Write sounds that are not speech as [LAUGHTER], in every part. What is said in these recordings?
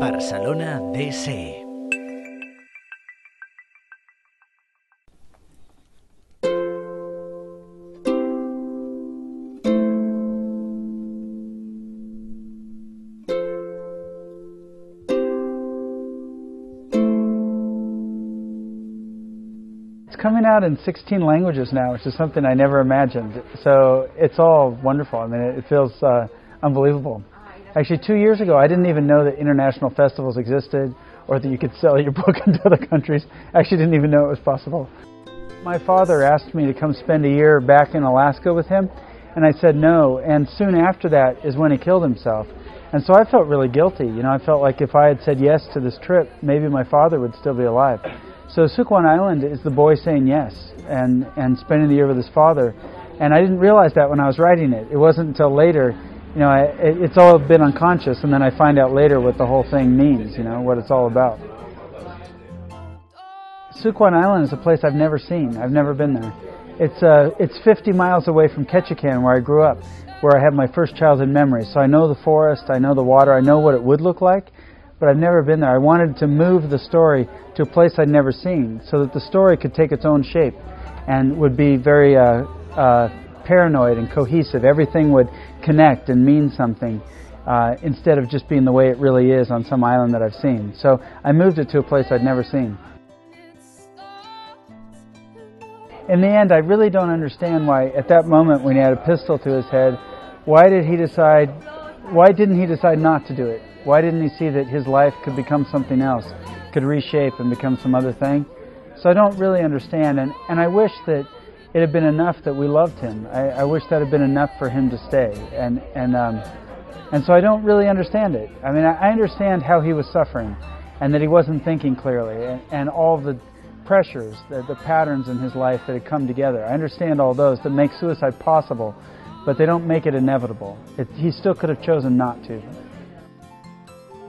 Barcelona DC. It's coming out in 16 languages now, which is something I never imagined. So it's all wonderful. I mean, it, feels uh, unbelievable. Actually, two years ago, I didn't even know that international festivals existed or that you could sell your [LAUGHS] book into other countries. I actually didn't even know it was possible. My father asked me to come spend a year back in Alaska with him, and I said no. And soon after that is when he killed himself. And so I felt really guilty. You know, I felt like if I had said yes to this trip, maybe my father would still be alive. So Sukkwan Island is the boy saying yes and, and spending the year with his father. And I didn't realize that when I was writing it. It wasn't until later, you know, I, it, it's all been unconscious, and then I find out later what the whole thing means, you know, what it's all about. Sukkwan Island is a place I've never seen. I've never been there. It's, uh, it's 50 miles away from Ketchikan, where I grew up, where I have my first childhood memories. So I know the forest, I know the water, I know what it would look like, but I've never been there. I wanted to move the story to a place I'd never seen so that the story could take its own shape and would be very uh, uh, paranoid and cohesive. Everything would connect and mean something uh, instead of just being the way it really is on some island that I've seen. So I moved it to a place I'd never seen. In the end, I really don't understand why, at that moment when he had a pistol to his head, why did he decide, why didn't he decide not to do it? Why didn't he see that his life could become something else, could reshape and become some other thing? So I don't really understand, and, and I wish that it had been enough that we loved him. I, I wish that had been enough for him to stay, and and um, and so I don't really understand it. I mean, I, I understand how he was suffering, and that he wasn't thinking clearly, and, and all the pressures, the, the patterns in his life that had come together. I understand all those that make suicide possible, but they don't make it inevitable. It, he still could have chosen not to.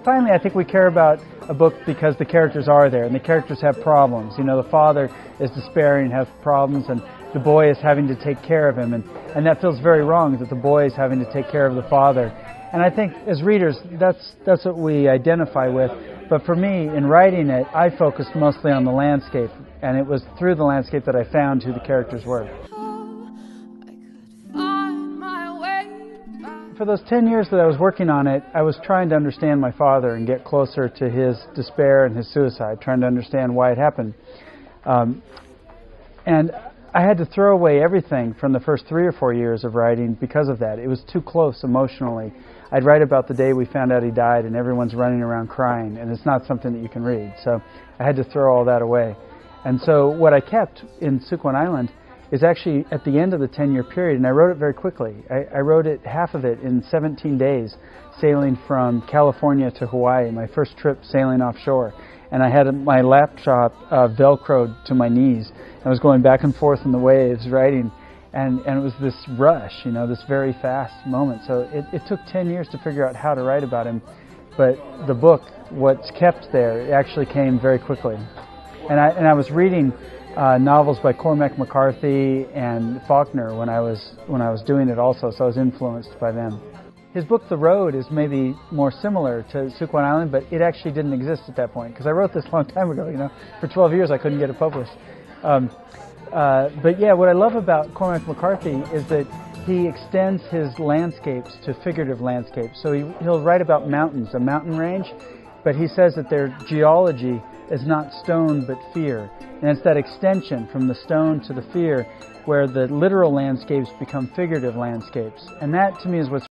Finally, I think we care about a book because the characters are there and the characters have problems. You know, the father is despairing has problems, and the boy is having to take care of him, and, and that feels very wrong that the boy is having to take care of the father. And I think as readers, that's, that's what we identify with. But for me, in writing it, I focused mostly on the landscape, and it was through the landscape that I found who the characters were. For those 10 years that I was working on it, I was trying to understand my father and get closer to his despair and his suicide, trying to understand why it happened. Um, and I had to throw away everything from the first three or four years of writing because of that. It was too close emotionally. I'd write about the day we found out he died, and everyone's running around crying, and it's not something that you can read. So I had to throw all that away. And so what I kept in Sukkwan Island is actually at the end of the 10 year period, and I wrote it very quickly. I, I, wrote it, half of it, in 17 days, sailing from California to Hawaii, my first trip sailing offshore. And I had my laptop uh, velcroed to my knees. I was going back and forth in the waves writing, and, and it was this rush, you know, this very fast moment. So it, it took 10 years to figure out how to write about him, but the book, what's kept there, actually came very quickly. And I, and I was reading uh, novels by Cormac McCarthy and Faulkner when I was when I was doing it also, so I was influenced by them. His book The Road is maybe more similar to Sukkwan Island, but it actually didn't exist at that point because I wrote this a long time ago. You know, for 12 years I couldn't get it published. Um, uh, but yeah, what I love about Cormac McCarthy is that he extends his landscapes to figurative landscapes. So he, he'll write about mountains, a mountain range, but he says that their geology is not stone but fear. And it's that extension from the stone to the fear where the literal landscapes become figurative landscapes. And that to me is what's